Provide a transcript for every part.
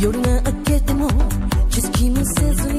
夜が明けても気づきもせずに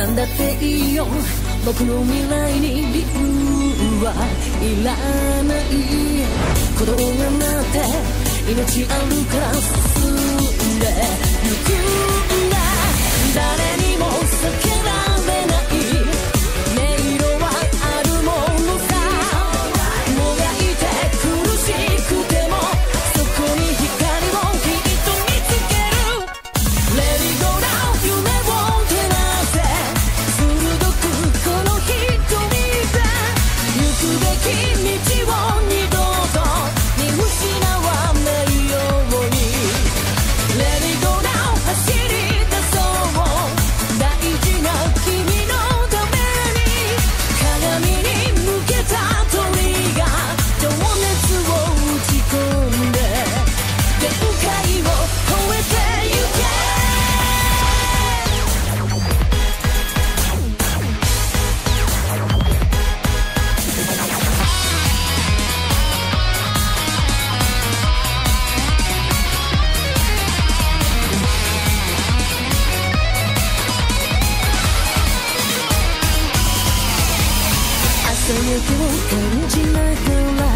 何だっていいよ。僕の未来に理由はいらない。子供がなって命あるから進んで。ゆくんだ。誰にも避けを感じながら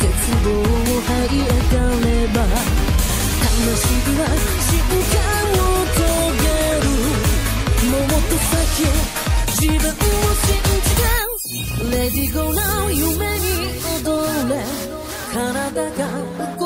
絶望を這い上がれば悲しみは瞬間を遂げるもっと先へ自分を信じてレディ it go 夢に踊れ。体が動く。